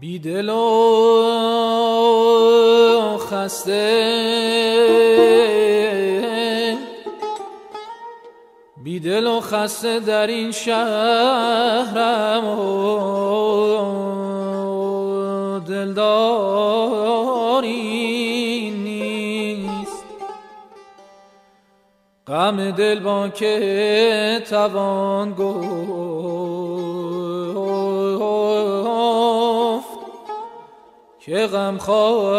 بیدل و خسته. بیدل و خسته در این شهرم و دلدار. غم دل با که توان گفت که غم خاری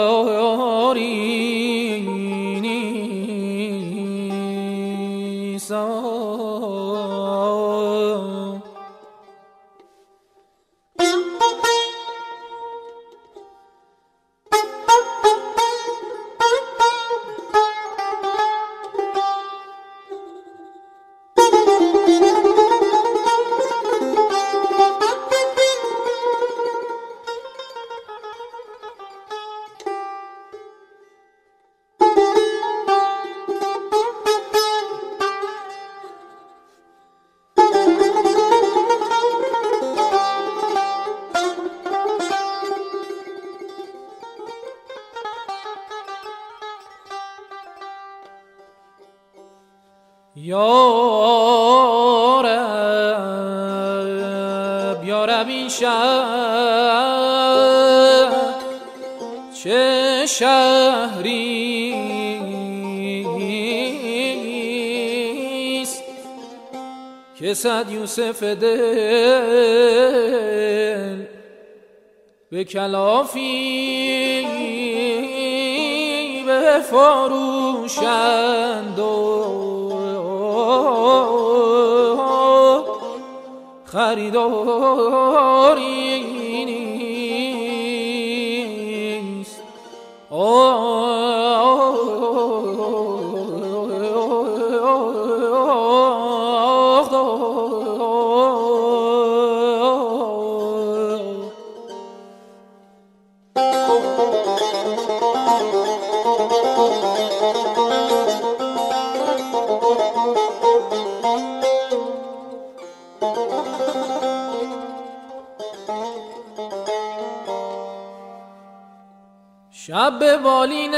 نیست. یارب یارب این شهر چه شهریست که صد یوسف دل به کلافی بفروشند و خریداری نیست. شب بالین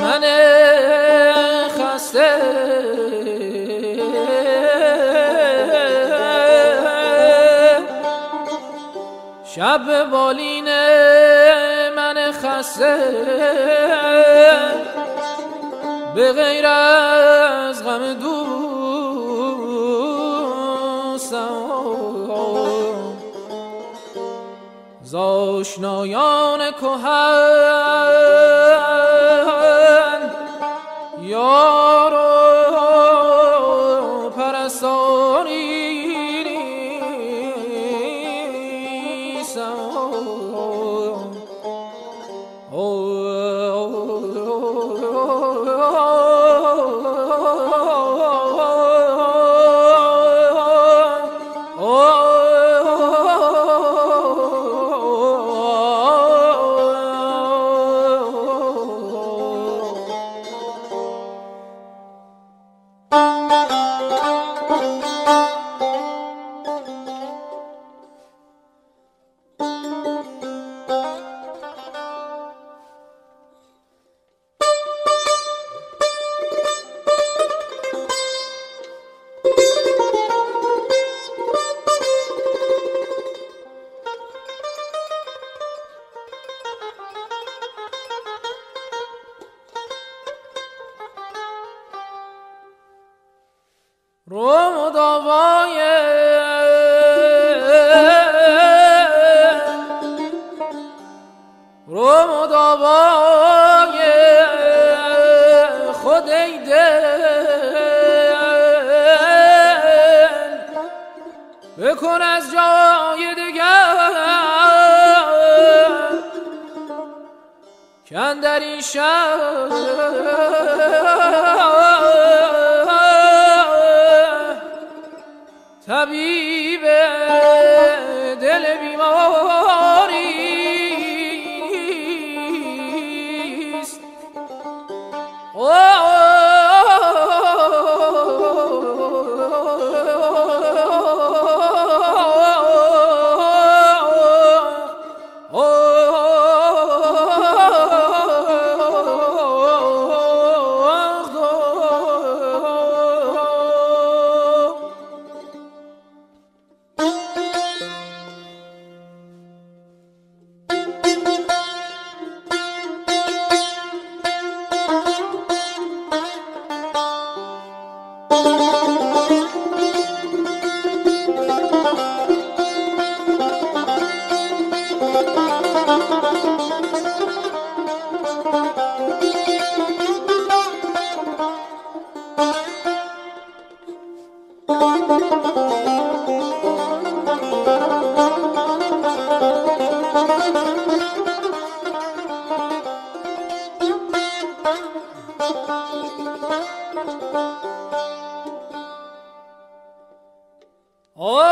من خسته. شب بالین من خسته. به غیر از غم دوستم زاشنایان کهن. بکن از جای دیگر کن در این شهر طبیب دل بیماری. Oh!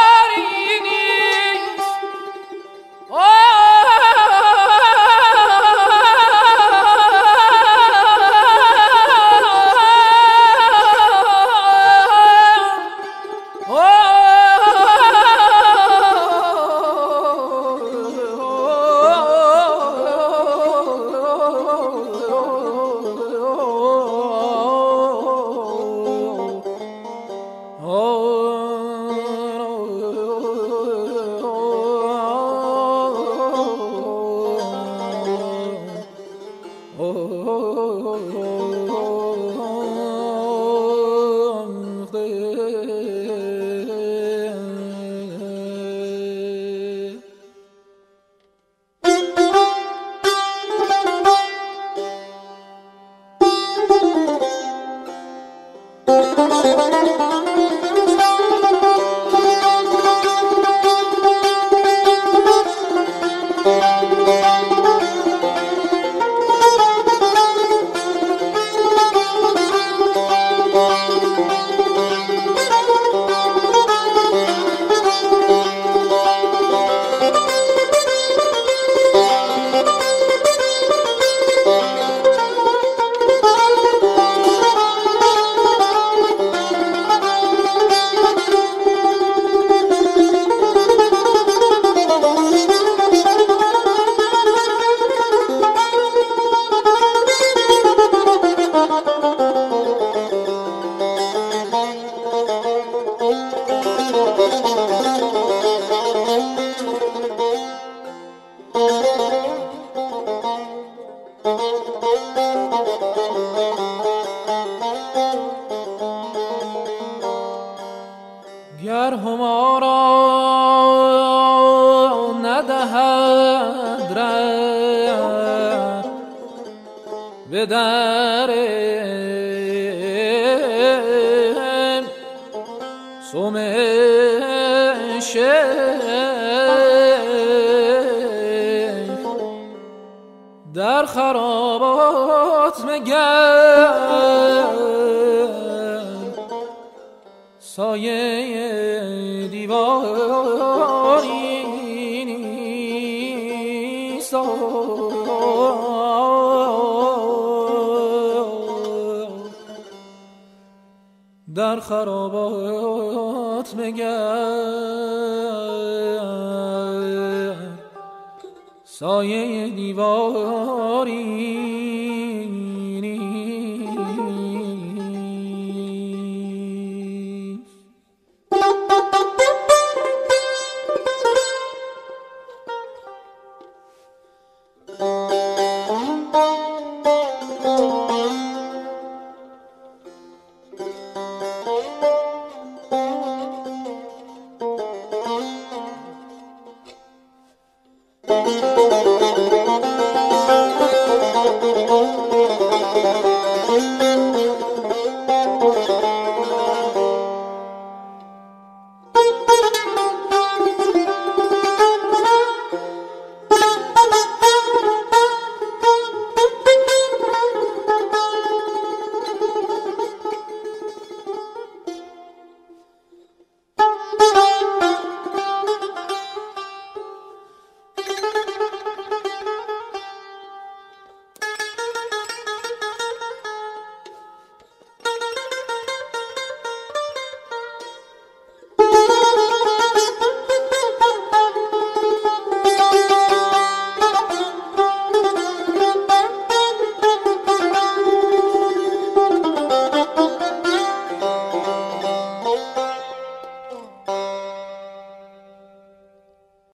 در سایه دیواری نیست. در خرابات مگر سایه دیواری